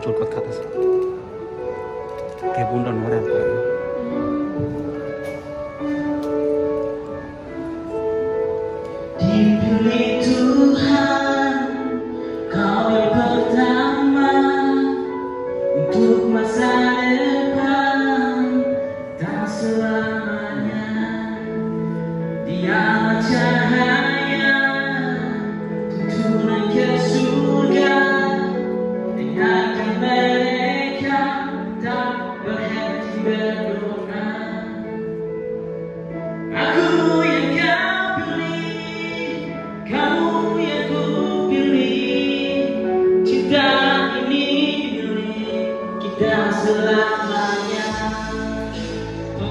안 좋을 것 같아서 대부분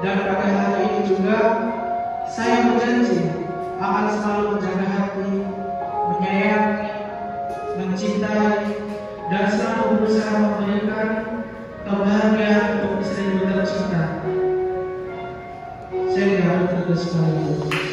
Dan pada hari ini juga saya berjanji akan selalu menjaga hati, menyayangi, mencintai, dan selalu berusaha memberikan kebahagiaan untuk istri kita cinta. Saya tidak terus.